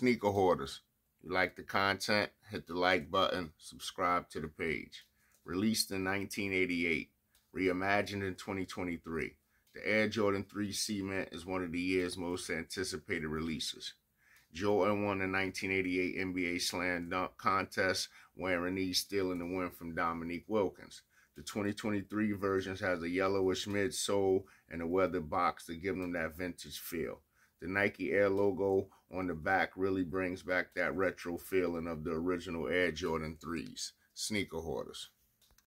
Sneaker hoarders, you like the content? Hit the like button, subscribe to the page. Released in 1988, reimagined in 2023, the Air Jordan 3 Cement is one of the year's most anticipated releases. Jordan won the 1988 NBA Slam Dunk Contest, wearing these stealing the win from Dominique Wilkins. The 2023 versions has a yellowish midsole and a weather box to give them that vintage feel. The Nike Air logo on the back really brings back that retro feeling of the original Air Jordan 3s. Sneaker hoarders.